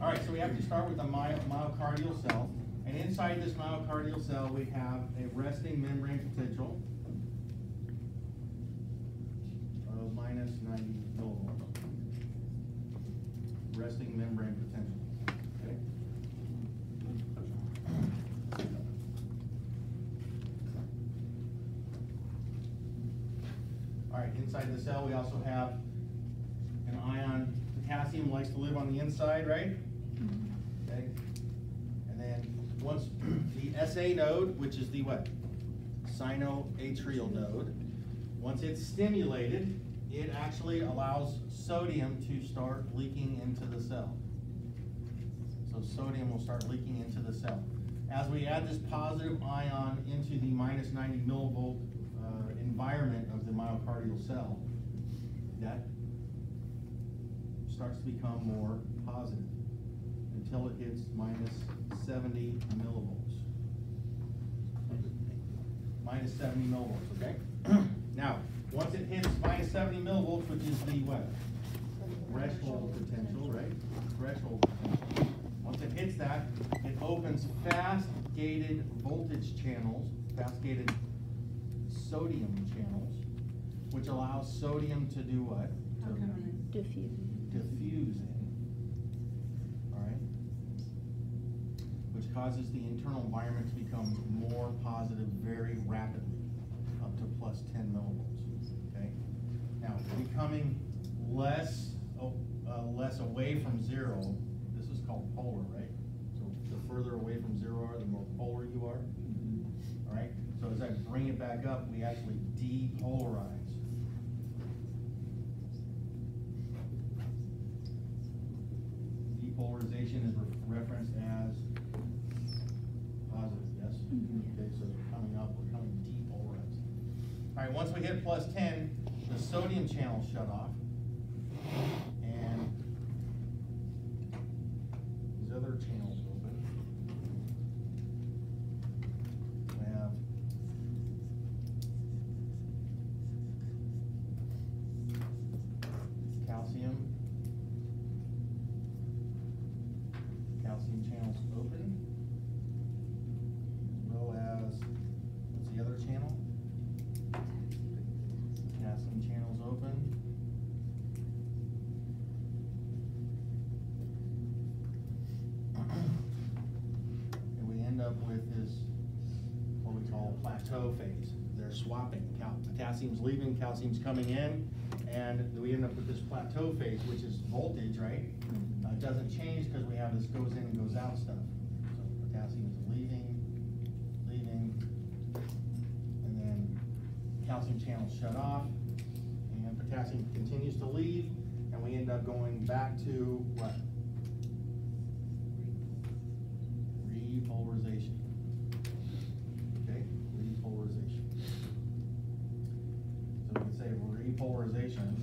All right, so we have to start with the my- myocardial cell. And inside this myocardial cell, we have a resting membrane potential of minus ninety millivolts. Resting membrane potential, okay? All right, inside the cell, we also have potassium likes to live on the inside, right? Okay? And then, once the SA node, which is the what? Sinoatrial node, once it's stimulated, it actually allows sodium to start leaking into the cell. So sodium will start leaking into the cell. As we add this positive ion into the minus ninety millivolt, uh, environment of the myocardial cell, that starts to become more positive until it hits minus seventy millivolts. Minus seventy millivolts, okay? Now, once it hits minus seventy millivolts, which is the what? Threshold potential, right? Threshold potential. Once it hits that, it opens fast-gated voltage channels, fast-gated sodium channels, which allows sodium to do what? To Diffuse. Diffuse in. Alright? Which causes the internal environment to become more positive very rapidly, up to plus ten millivolts, okay? Now, becoming less, oh, uh, less away from zero, this is called polar, right? So the further away from zero are, the more polar you are. Alright, so as I bring it back up, we actually depolarize. Depolarization is re- referenced as positive, yes? Mhm. Okay, so we're coming up, we're coming depolarized. All right, once we hit plus ten, the sodium channels shut off. And these other channels open. We have calcium. Calcium channels open. As well as, what's the other channel? Potassium channels open. And we end up with this, what we call plateau phase. They're swapping, Cal- potassium's leaving, calcium's coming in, and we end up with this plateau phase, which is voltage, right? Uh, it doesn't change because we have this goes in and goes out stuff. So potassium is leaving, leaving, and then calcium channels shut off, and potassium continues to leave, and we end up going back to what? Repolarization. Okay, repolarization. So we can say repolarization.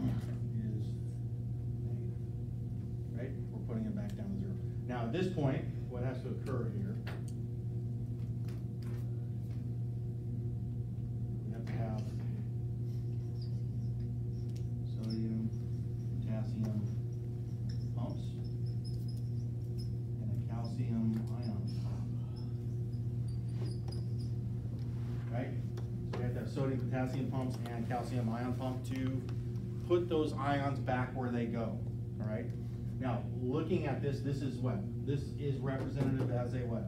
is negative. Right, we're putting it back down to zero. Now, at point, what has to occur here? We have to have sodium, potassium pumps, and a calcium ion pump. Right? So we have to have sodium, potassium pumps, and calcium ion pump to put those ions back where they go, all right? Now, looking at this, this is what? This is representative as a what?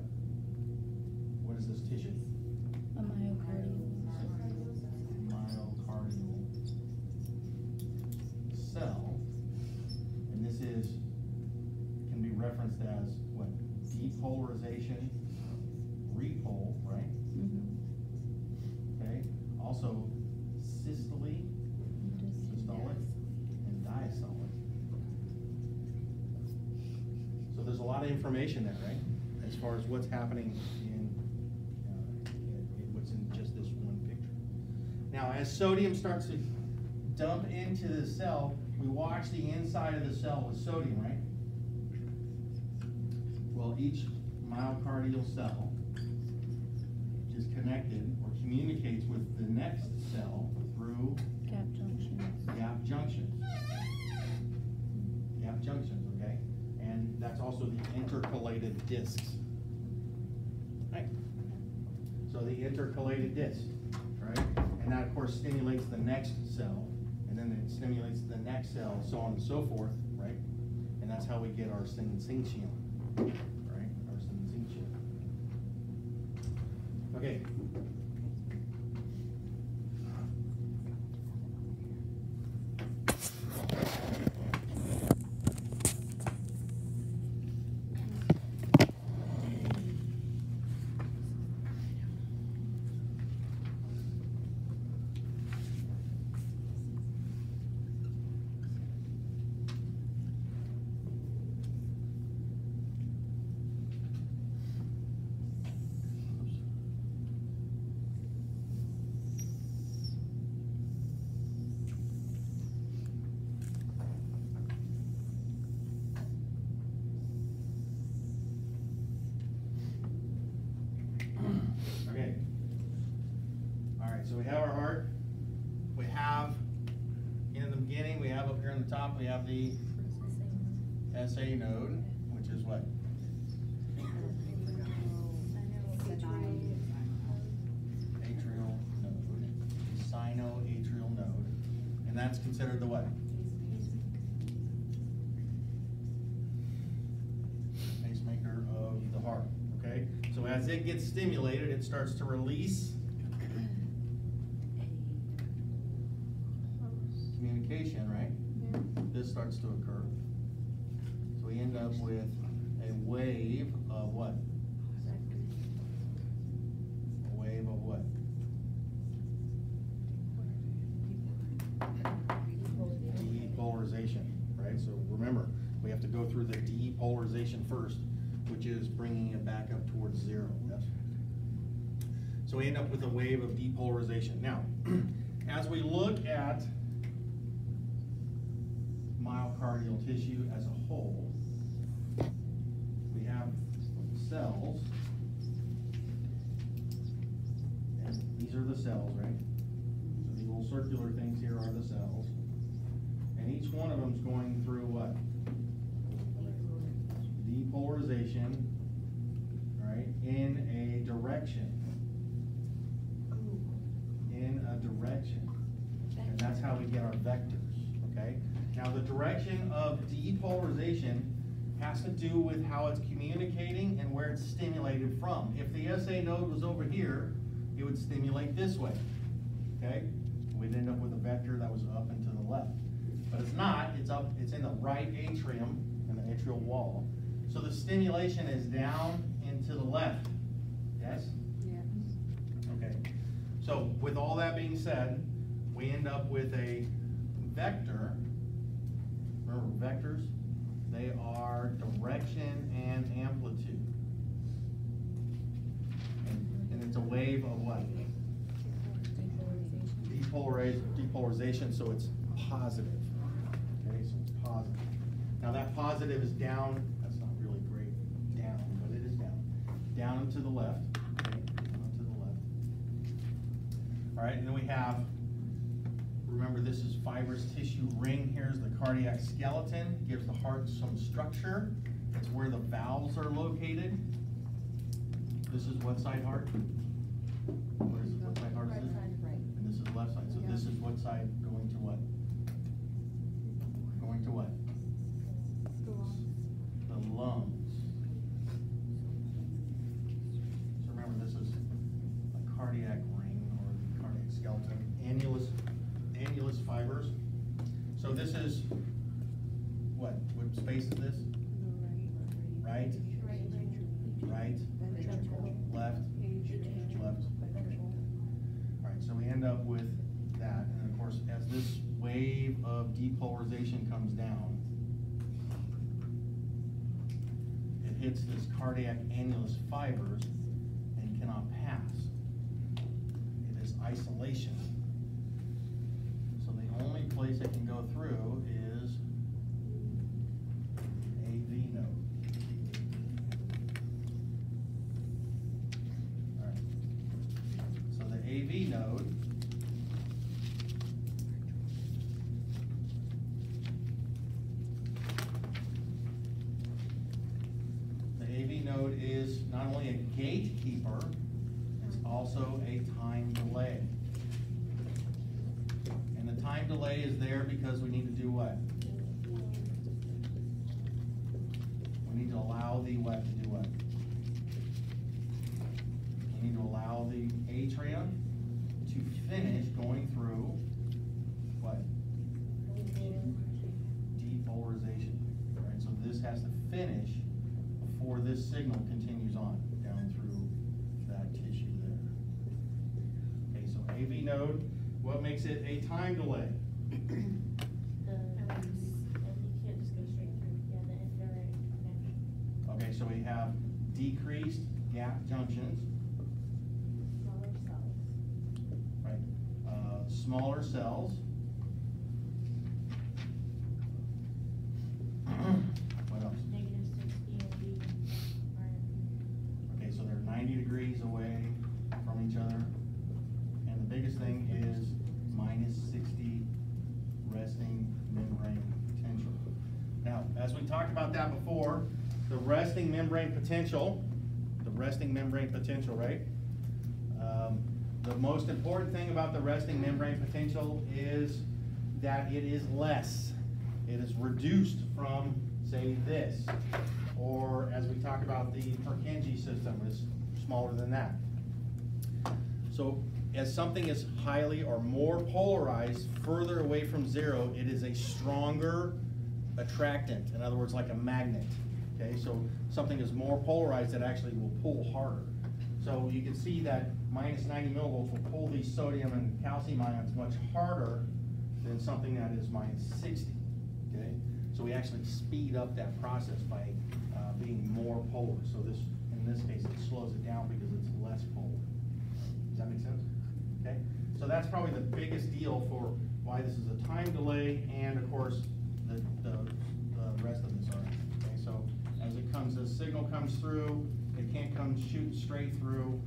As sodium starts to dump into the cell, we watch the inside of the cell with sodium, right? Well, each myocardial cell is connected or communicates with the next cell through Gap junctions. gap junctions. Gap junctions, okay? And that's also the intercalated discs. Right? So the intercalated disc? And that, of course, stimulates the next cell, and then it stimulates the next cell, so on and so forth, right? And that's how we get our syncytium, right? Our syncytium. Okay. Okay. All right, so we have our heart. We have, in the beginning, we have up here on the top, we have the SA node, which is what? Atrial node, sinoatrial node, and that's considered the what? Pacemaker of the heart, okay? So as it gets stimulated, it starts to release tissue as a whole, we have cells. And these are the cells, right? So these little circular things here are the cells. And each one of them is going through what? Depolarization, right, in a direction. In a direction. And that's how we get our vectors, okay? Now, the direction of depolarization has to do with how it's communicating and where it's stimulated from. If the SA node was over here, it would stimulate this way, okay? We'd end up with a vector that was up and to the left. But it's not, it's up, it's in the right atrium, in the atrial wall. So the stimulation is down and to the left, yes? Yes. Okay, so with all that being said, we end up with a vector. Remember vectors? They are direction and amplitude. And, and it's a wave of what? Depolarize, depolarization, so it's positive. Okay, so it's positive. Now that positive is down, that's not really great, down, but it is down. Down to the left, okay, down to the left. All right, and then we have, remember this is fibrous tissue ring, here's the cardiac skeleton, gives the heart some structure. It's where the valves are located. This is what side heart? What is what side heart is this? And this is the left side, so this is what side going to what? Going to what? The lungs. So remember, this is a cardiac ring or the cardiac skeleton, annulus, annulus fibrosus. So this is, what, what space is this? Right? Right? Left? Left? Alright, so we end up with that, and of course, as this wave of depolarization comes down, it hits this cardiac annulus fibrosus and cannot pass. It is isolation. So the only place it can through is AV node. Alright. a gatekeeper, it's also a time delay. And the time delay is there because we need to do what? We need to allow the what to do what? We need to allow the atrium to finish going through what? Depolarization, right? So this has to finish before this signal continues on down through that tissue there. Okay, so AV node, what makes it a time delay? The, and you can't just go straight through, yeah, the indirect connection, Okay, so we have decreased gap junctions, smaller cells. right? Uh, smaller cells. What else? Negative six EMB, RMB. Okay, so they're ninety degrees away from each other. And the biggest thing is minus sixty resting membrane potential. Now, as we talked about that before, the resting membrane potential, the resting membrane potential, right? Um, The most important thing about the resting membrane potential is that it is less. It is reduced from, say, this, or as we talk about the Purkinje system is smaller than that. So as something is highly or more polarized, further away from zero, it is a stronger attractant, in other words, like a magnet. Okay, so something is more polarized, that actually will pull harder. So you can see that minus ninety millivolts will pull these sodium and calcium ions much harder than something that is minus sixty, okay? So we actually speed up that process by, uh, being more polar. So this, in this case, it slows it down because it's less polar. Does that make sense? Okay, so that's probably the biggest deal for why this is a time delay and of course, the, the, the rest of this are. Okay, so as it comes, the signal comes through, it can't come shoot straight through.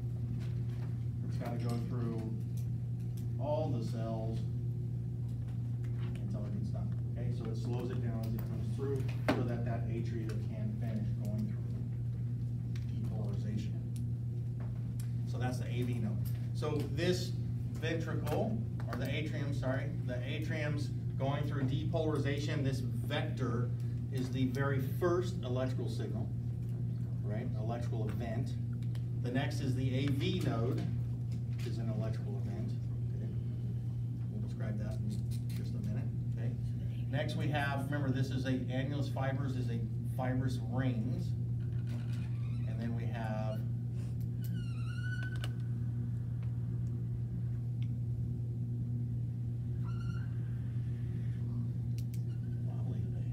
It's gotta go through all the cells until it gets done. Okay, so it slows it down as it comes through so that that atria can finish going through depolarization. So that's the AV node. So this ventricle, or the atrium, sorry, the atrium's going through depolarization, this vector is the very first electrical signal, right, electrical event. The next is the AV node, which is an electrical event, okay? We'll describe that in just a minute, okay? Next we have, remember this is a, annulus fibrosus is a fibrous rings. And then we have wobbly today.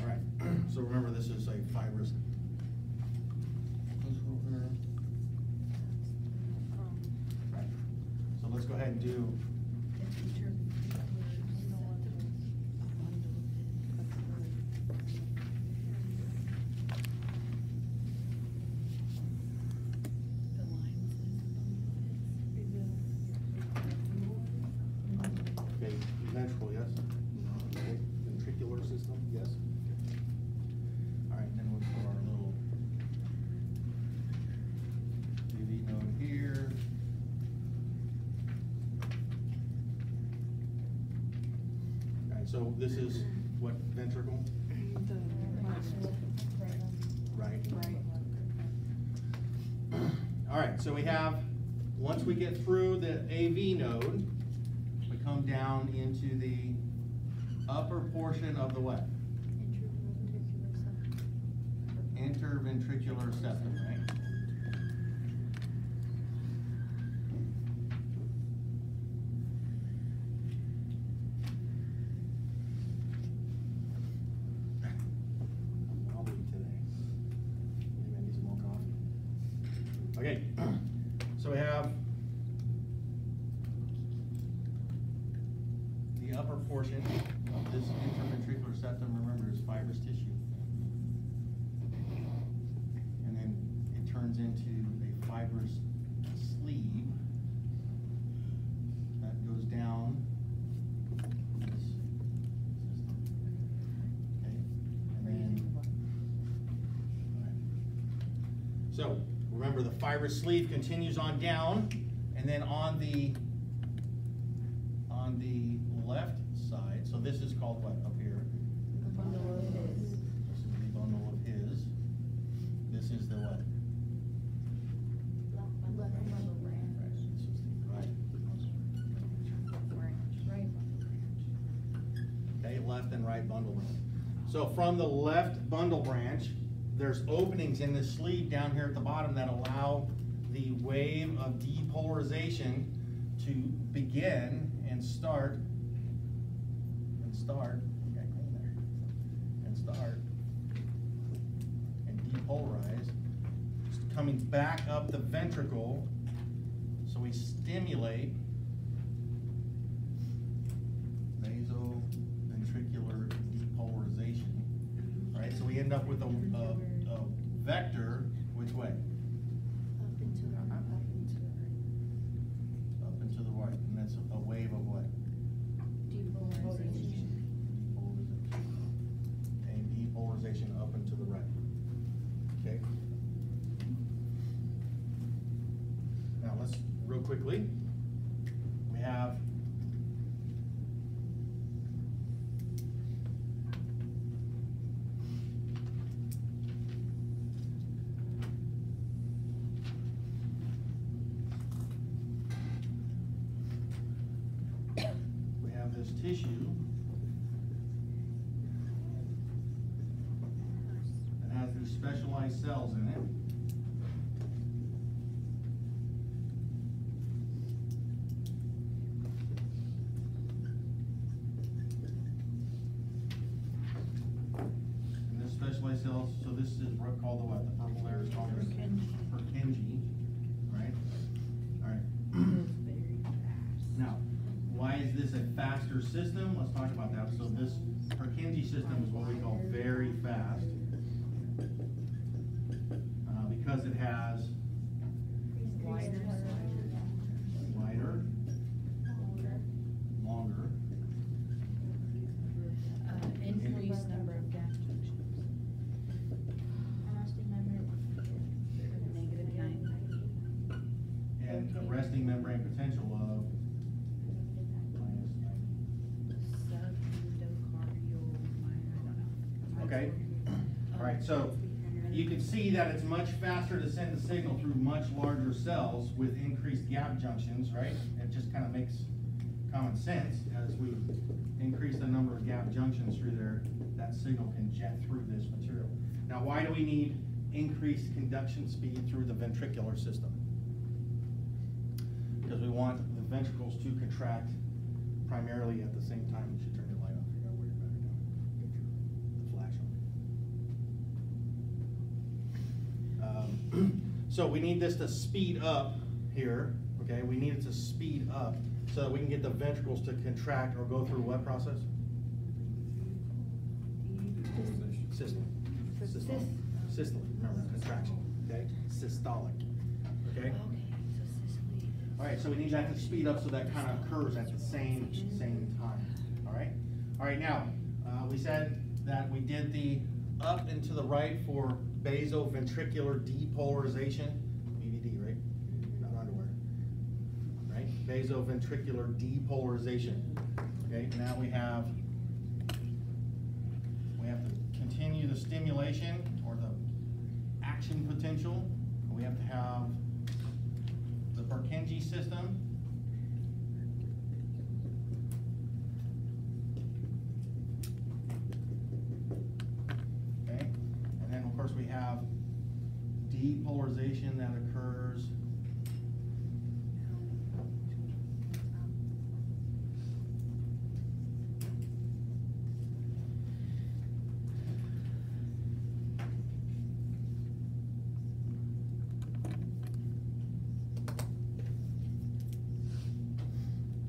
All right, so remember this is a fibrous. Right, so let's go ahead and do Okay, ventricle, yes? Okay, Ventricular system, yes? All right, then we'll put our little AV node here. All right, so this is what ventricle, right? All right, so we have, once we get through the AV node, we come down into the upper portion of the what? Interventricular septum, right? I'll be today. Maybe I need some more coffee. Okay, so we have the upper portion of this interventricular septum, remember, is fibrous tissue. And then it turns into a fibrous sleeve that goes down this So, remember the fibrous sleeve continues on down, and then on the, on the left side, so this is called what up here? The bundle of His. This is the bundle of His. This is the what? Left bundle Left branch. bundle branch. Right, this is the right. Right. Okay, left and right bundle branch. So from the left bundle branch, there's openings in the sleeve down here at the bottom that allow the wave of depolarization to begin and start, and start, and start, and depolarize, coming back up the ventricle, so we stimulate vasoventricular depolarization, right? So we end up with a, a, a vector, which way? Up into the, up into the Up and to the right, and that's a wave of what? depolarization. And depolarization up and to the right. Okay? Now, let's, real quickly, we have we have this tissue that has these specialized cells in it. And this specialized cells, so this is what called the what, the purple there is called Purkinje. Purkinje, right? Alright. Now, why is this a faster system? Let's talk about that. So this Purkinje system is what we call very fast. Uh, because it has Wider. wider, longer, Uh, increased number of gap junctions. Arresting member. Negative ninety. and a resting membrane potential of minus ninety. Subendocardial minor, I don't know. Okay. All right, so you can see that it's much faster to send the signal through much larger cells with increased gap junctions, right? It just kind of makes common sense as we increase the number of gap junctions through there, that signal can jet through this material. Now, why do we need increased conduction speed through the ventricular system? Because we want the ventricles to contract primarily at the same time. You should turn your light off. You gotta wear your. The flash on. Um, So we need this to speed up here, okay? We need it to speed up so that we can get the ventricles to contract or go through what process? Systole. Systole. Systole, remember, contraction, okay? Systolic, okay? Okay, so systole. All right, so we need that to speed up so that kind of occurs at the same, same time, all right? All right, now, uh, we said that we did the up and to the right for vasoventricular depolarization, BVD, right? Mm-hmm. Not underwear, right? Vasoventricular depolarization, okay? Now we have, we have to continue the stimulation or the action potential. We have to have the Purkinje system. Okay, and then of course we have depolarization that occurs.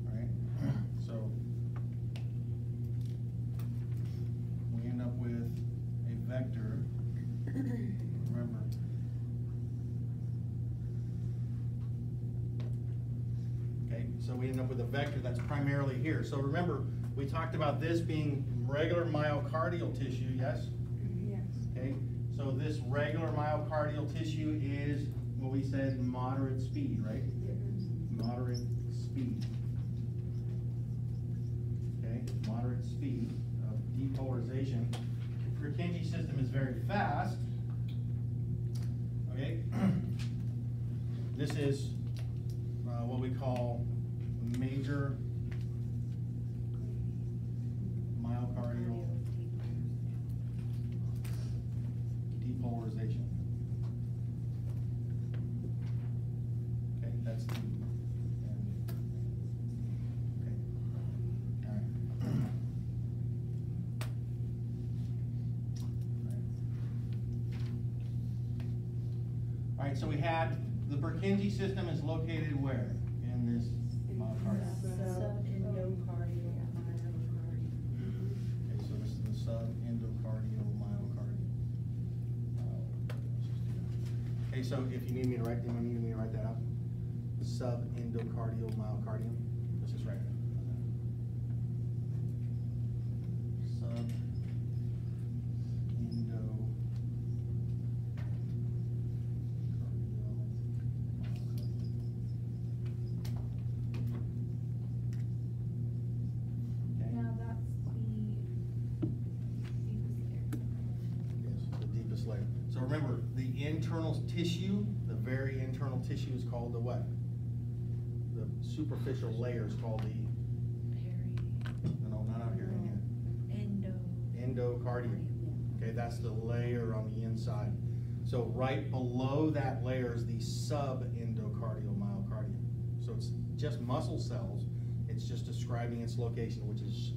Alright, so we end up with a vector, remember. Okay, so we end up with a vector that's primarily here. So remember, we talked about this being regular myocardial tissue, yes? Yes. Okay, So this regular myocardial tissue is what we said, moderate speed, right? Yes. Moderate speed. Okay, moderate speed of depolarization. Purkinje system is very fast. Okay? This is, uh, what we call major myocardial depolarization. Okay, that's the. and- Okay. All right. All right, so we had, the Purkinje system is located where in this myocardium? Subendocardial myocardium. Okay, so this is the subendocardial myocardium. Uh, Okay, so if you need me to write, you need me to write that out? Subendocardial myocardium, let's just write it. Sub. Endo. Okay. Now, that's the deepest Yes, the deepest layer. So remember, the internal tissue, the very internal tissue is called the what? The superficial layer is called the, layer. no, no, not out here, in here. Endo. endocardium. Okay, that's the layer on the inside. So right below that layer is the subendocardial myocardium. So it's just muscle cells, it's just describing its location, which is,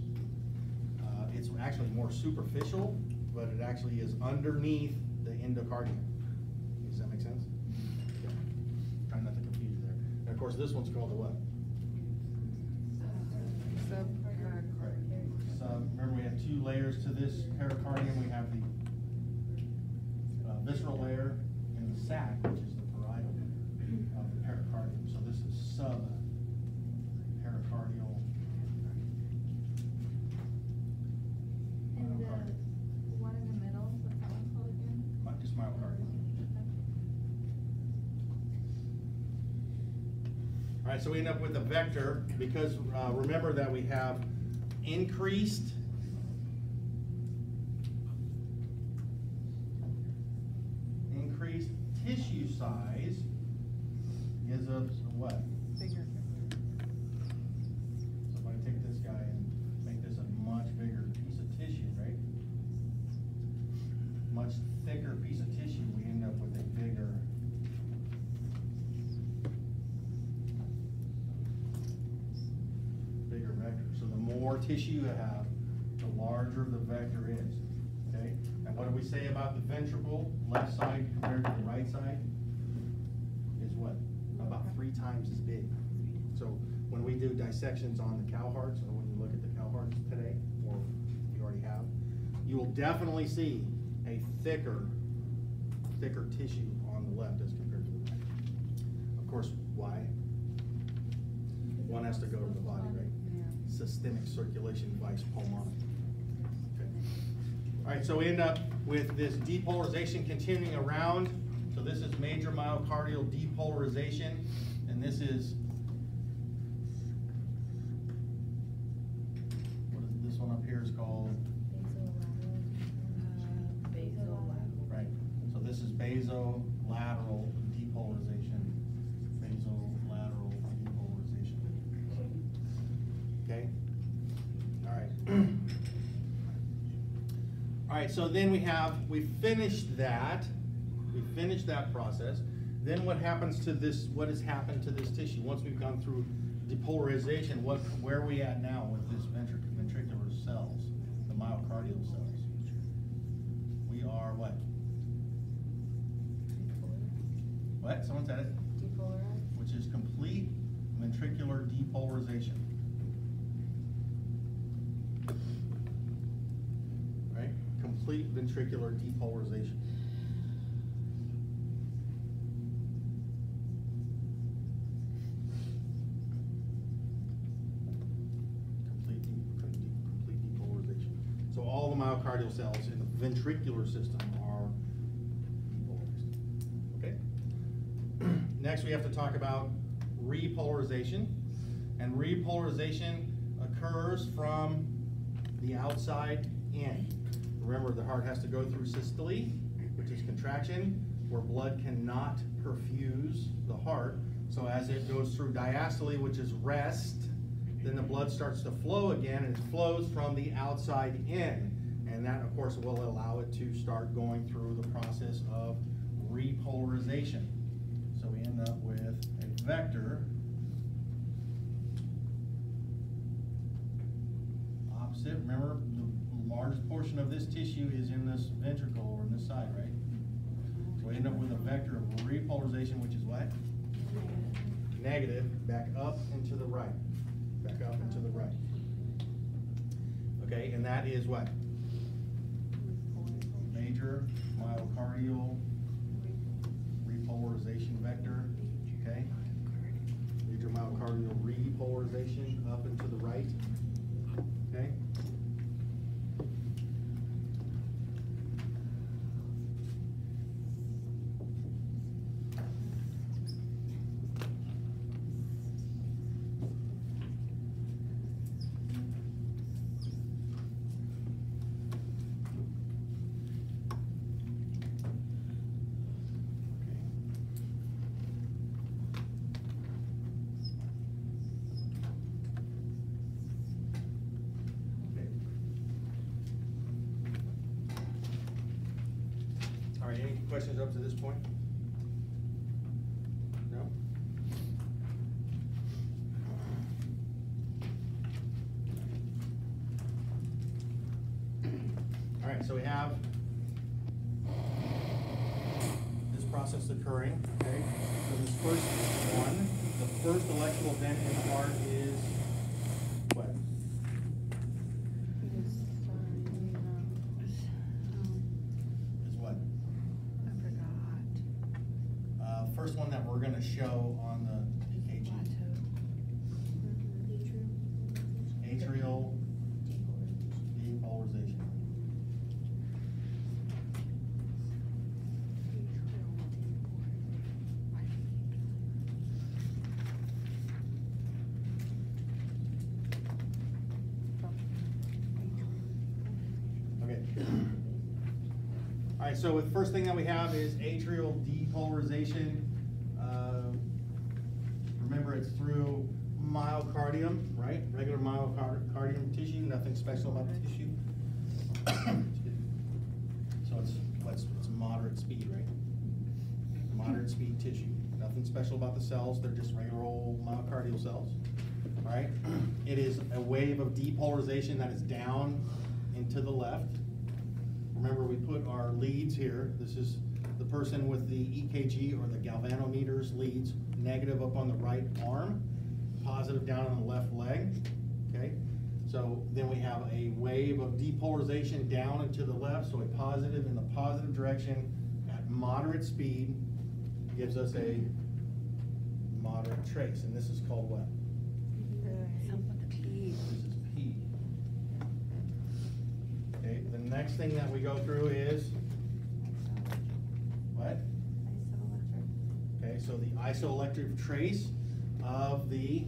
uh, it's actually more superficial, but it actually is underneath the endocardium. Does that make sense? Okay. Trying not to confuse you there. And of course, this one's called the what? So, remember, we have two layers to this pericardium, we have the visceral layer and the sac, which is the parietal of the pericardium, so this is sub pericardial. And the one in the middle, what's that one called again? Just myocardium. All right, so we end up with a vector, because, uh, remember that we have increased tissue size gives us what? Bigger. So if I take this guy and make this a much bigger piece of tissue, right? Much thicker piece of tissue, we end up with a bigger. Bigger vector, so the more tissue you have, the larger the vector is, okay? And what do we say about the ventricle, left side compared to the right side? Is what? About three times as big. So when we do dissections on the cow hearts, or when you look at the cow hearts today, or you already have, you will definitely see a thicker, thicker tissue on the left as compared to the right. Of course, why? One has to go to the body, right? Systemic circulation vice pulmonary. Okay. All right, so we end up with this depolarization continuing around. So this is major myocardial depolarization, and this is what is this one up here is called? So then we have, we finished that, we finished that process. Then what happens to this, what has happened to this tissue? Once we've gone through depolarization, what, where are we at now with this ventric- ventricular cells, the myocardial cells? We are what? Depolarized. What? Someone said it? Depolarized. Which is complete ventricular depolarization. complete ventricular depolarization. Complete, complete, complete depolarization. So all the myocardial cells in the ventricular system are depolarized. Okay. Next, we have to talk about repolarization. And repolarization occurs from the outside in. Remember, the heart has to go through systole, which is contraction, where blood cannot perfuse the heart. So as it goes through diastole, which is rest, then the blood starts to flow again, and it flows from the outside in. And that, of course, will allow it to start going through the process of repolarization. So we end up with a vector opposite. Remember, the largest portion of this tissue is in this ventricle or in this side, right? So we end up with a vector of repolarization, which is what? Negative, back up and to the right. Back up and to the right. Okay, and that is what? Major myocardial repolarization vector, okay? Major myocardial repolarization up and to the right, okay? Okay. All right, any questions up to this point? No? All right, so we have this process occurring, okay? So this first one, the first electrical event in the heart is what? Is what? I forgot. Uh, first one that we're gonna show on the EKG. Atrial depolarization. Okay. All right, so the first thing that we have is atrial depolarization. Uh, Remember, it's through myocardium, right? Regular myocardium tissue, nothing special about the tissue. So it's, what's, it's moderate speed, right? Moderate speed tissue, nothing special about the cells, they're just regular old myocardial cells, right? It is a wave of depolarization that is down and to the left. Remember, we put our leads here. This is the person with the EKG or the galvanometers leads, negative up on the right arm, positive down on the left leg, okay? So then we have a wave of depolarization down and to the left, so a positive in the positive direction at moderate speed gives us a moderate trace, and this is called what? Something with the P. This is P. Okay, the next thing that we go through is, what? Okay, so the isoelectric trace of the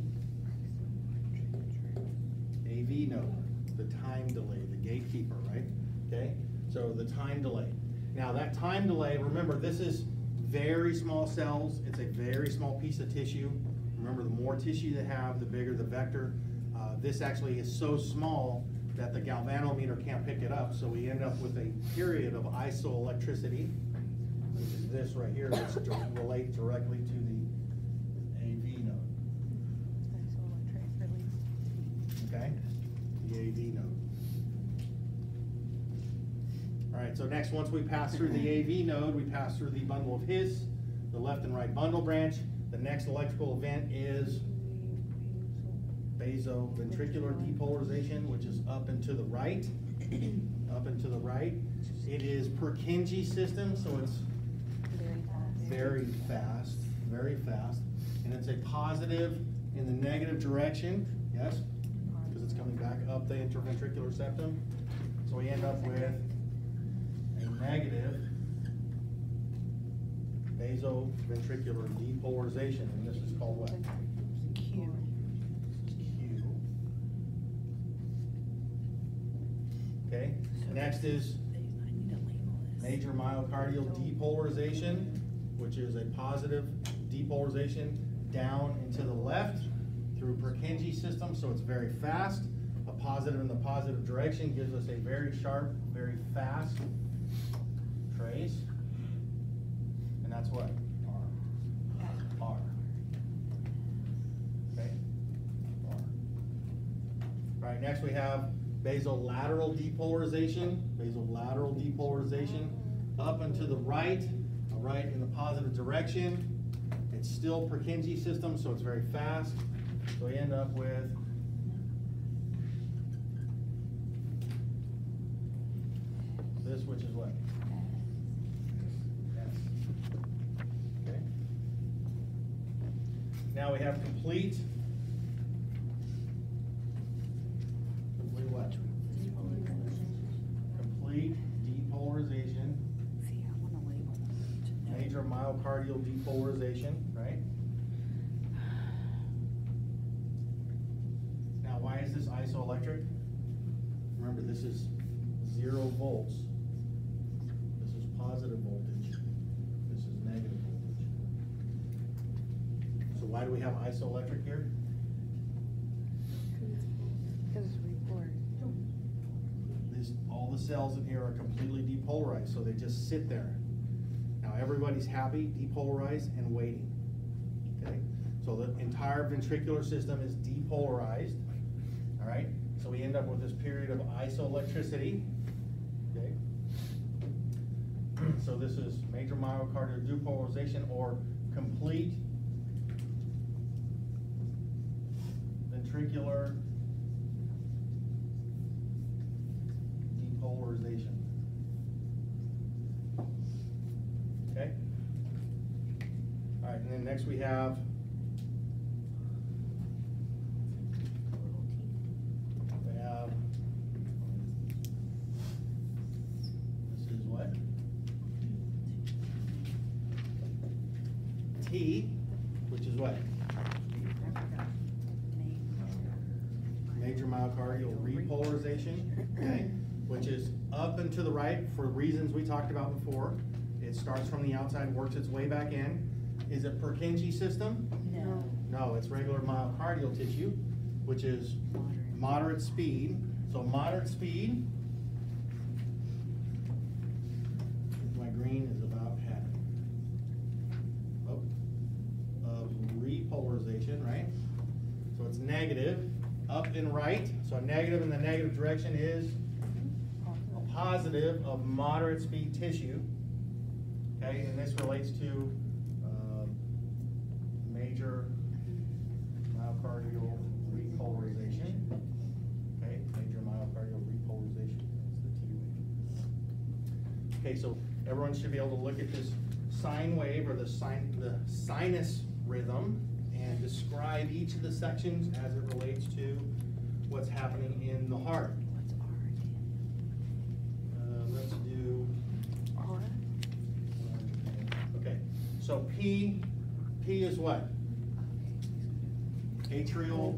AV node, the time delay, the gatekeeper, right? Okay, so the time delay. Now, that time delay, remember, this is very small cells, it's a very small piece of tissue. Remember, the more tissue they have, the bigger the vector. Uh, This actually is so small that the galvanometer can't pick it up, so we end up with a period of isoelectricity, which is this right here, which relates directly to the AV node. okay? The AV node. All right, so next, once we pass through the AV node, we pass through the bundle of His, the left and right bundle branch. The next electrical event is vasoventricular depolarization, which is up and to the right, up and to the right. It is Purkinje system, so it's very fast, very fast. And it's a positive in the negative direction, yes? Because it's coming back up the interventricular septum. So we end up with a negative Vasoventricular depolarization, and this is called what? Q. This is Q. Okay, next is I need to label this. major myocardial depolarization, which is a positive depolarization down and to the left through Purkinje system, so it's very fast. A positive in the positive direction gives us a very sharp, very fast trace. And that's what? R. R. Okay? R. All right, next we have basolateral depolarization, basolateral depolarization, up and to the right, uh, right in the positive direction. It's still Purkinje system, so it's very fast. So we end up with this, which is what? S. Okay. Now we have. Complete myocardial depolarization, right? Now, why is this isoelectric? Remember, this is zero volts. This is positive voltage. This is negative voltage. So why do we have isoelectric here? Cause it's report. This, all the cells in here are completely depolarized, so they just sit there. Now, everybody's happy, depolarized, and waiting. Okay? So the entire ventricular system is depolarized, all right? So we end up with this period of isoelectricity, okay? So this is major myocardial depolarization or complete ventricular depolarization. Okay? All right, and then next we have we have this is what? T, which is what? Major myocardial repolarization, okay? Which is up and to the right for reasons we talked about before. It starts from the outside, works its way back in. Is it Purkinje system? No. No, it's regular myocardial tissue, which is Moderate. moderate speed. So moderate speed. My green is about half. Oh, Of repolarization, right? So it's negative, up and right. So a negative in the negative direction is a positive of moderate speed tissue. Okay, and this relates to, major myocardial repolarization. Okay, major myocardial repolarization, that's the T wave. Okay, so everyone should be able to look at this sine wave or the the sinus rhythm and describe each of the sections as it relates to what's happening in the heart. What's R Uh, let's do, R? okay, so P, P is what? Atrial.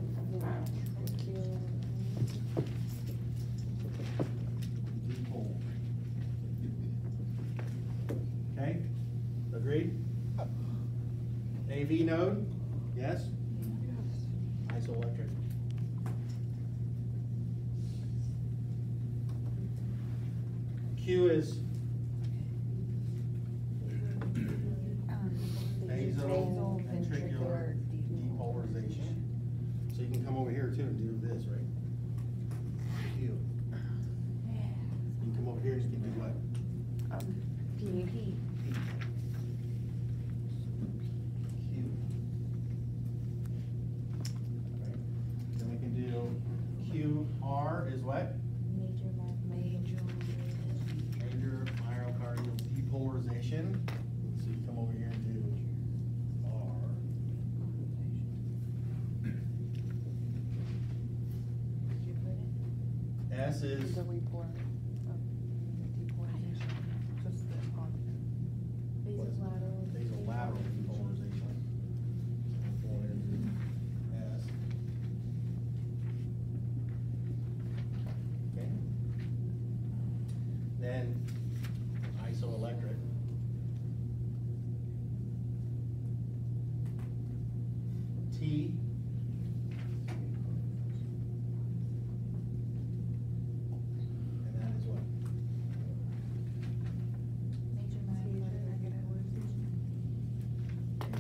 Okay, agreed? AV node, yes? Isoelectric. Q is vasoventricular depolarization. So you can come over here too and do this, right? Q. You can come over here and you can do what? PAP. Q. Right. Then we can do QR is what? Major Major. Major myocardial depolarization. So you come over here and do R. Did you it? The report of deportation. Just the R. Basolateral. basolateral. Then isoelectric. T. And that is what? Major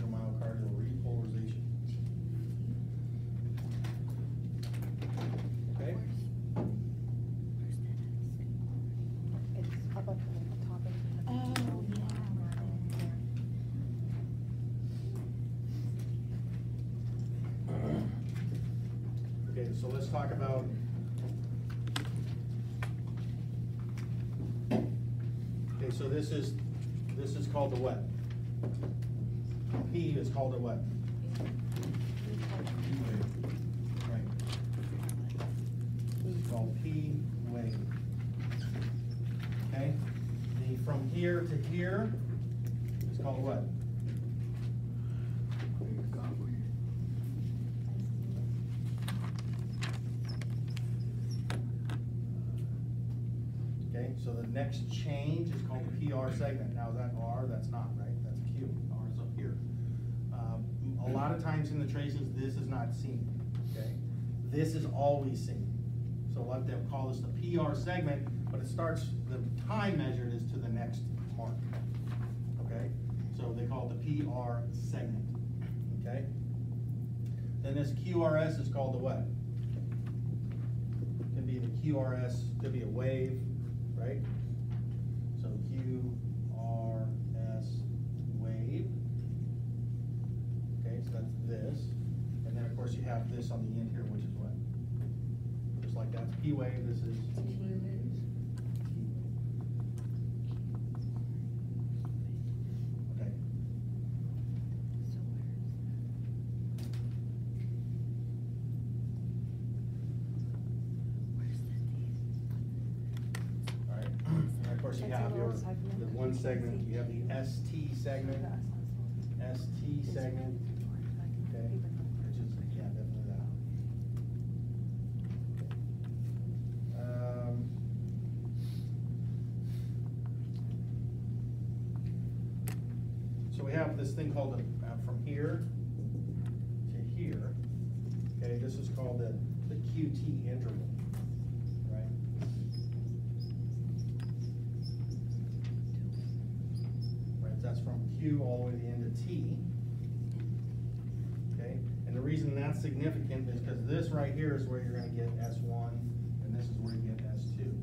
myocardial repolarization. Okay? It's up at the top of. Oh, yeah. Okay, so let's talk about. Okay, so this is, this is called the what? P is called a what? Called P wave. Okay, the from here to here is called what? Okay, so the next change is called the PR segment. Now, that R? That's not, right? That's Q. R is up here. Um, A lot of times in the traces, this is not seen, okay? This is always seen. So let them call this the PR segment, but it starts, the time measured is to the next mark, okay? So they call it the PR segment, okay? Then this QRS is called the what? Can be the QRS, could be a wave, right? So QRS wave. Okay, so that's this. And then, of course, you have this on the end here, which is what? Just like that's P wave, this is. Okay. All right, and of course the one segment, you have the ST segment, ST segment, okay, which is, yeah, definitely that. Um, So we have this thing called, the- uh, from here to here, okay, this is called the, the QT interval, right? Right, that's from Q all the way to the end of T. Okay, and the reason significant is because this right here is where you're gonna get S one, and this is where you get S two.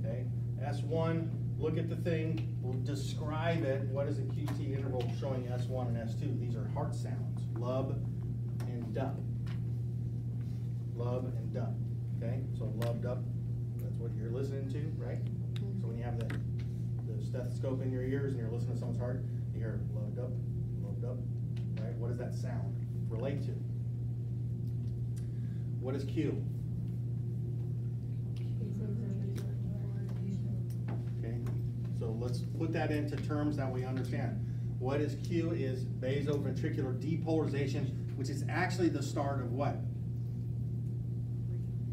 Okay, S one, look at the thing, we'll describe it, what is a QT interval showing S one and S two? These are heart sounds, lub and dub. Lub and dub, okay, so lub dub, that's what you're listening to, right? So when you have the, the stethoscope in your ears and you're listening to someone's heart, you hear lub dub, lub dub, right? What does that sound relate to? What is Q? Okay, so let's put that into terms that we understand. What is Q is basoventricular depolarization, which is actually the start of what?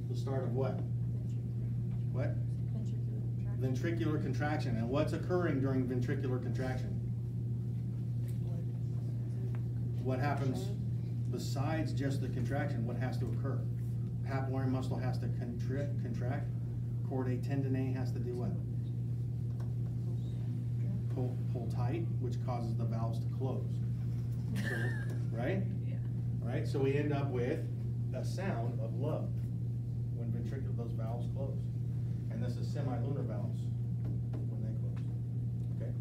The start of what? What? Ventricular contraction. And what's occurring during ventricular contraction? What happens besides just the contraction? What has to occur? Papillary muscle has to constrict, contract. Chordae tendineae has to do what? Pull, pull tight, which causes the valves to close. So, Right? Yeah. Right, so we end up with a sound of lub when ventricular, those valves close. And this is semilunar valves when they close. Okay,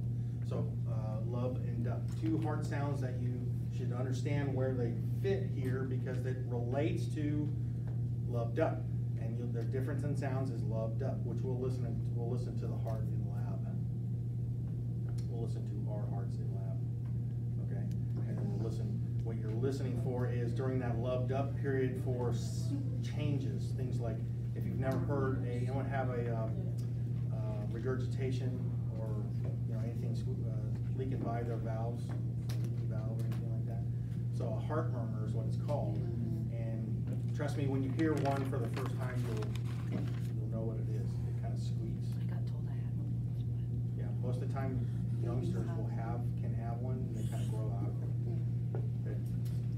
so, uh, lub and dub, two heart sounds that you should understand where they fit here because it relates to lub dub. And you, the difference in sounds is lub dub, which we'll listen, in- we'll listen to the heart in lab. We'll listen to our hearts in lab, okay? And then we'll listen, what you're listening for is during that lub dub period for changes, things like, if you've never heard a, anyone have a, um, uh, regurgitation or, you know, anything uh, leaking by their valves, valve or anything like that. So a heart murmur is what it's called, trust me, when you hear one for the first time, you'll, you'll know what it is, it kind of squeaks. I got told I had one. Yeah, most of the time youngsters will have, can have one, and they kind of grow out of it. Okay?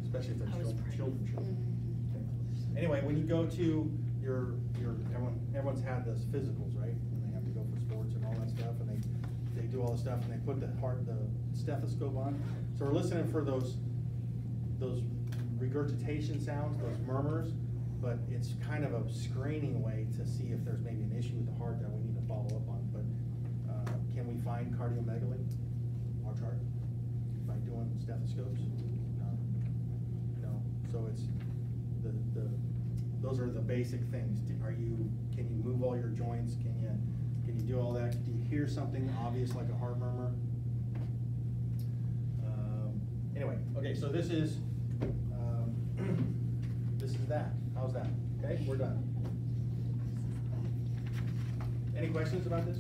Especially if they're children, children, children. Mm-hmm. Anyway, when you go to your, your, everyone, everyone's had those physicals, right? And they have to go for sports and all that stuff, and they, they do all the stuff, and they put the heart, the stethoscope on. So we're listening for those, those regurgitation sounds, those murmurs, but it's kind of a screening way to see if there's maybe an issue with the heart that we need to follow up on. But, uh, can we find cardiomegaly, heart chart, by doing stethoscopes? No. No, so it's, the, the, those are the basic things. Are you, can you move all your joints? Can you, can you do all that? Do you hear something obvious like a heart murmur? Um, Anyway, okay, so this is, um, this is that. How's that? Okay, we're done. Any questions about this?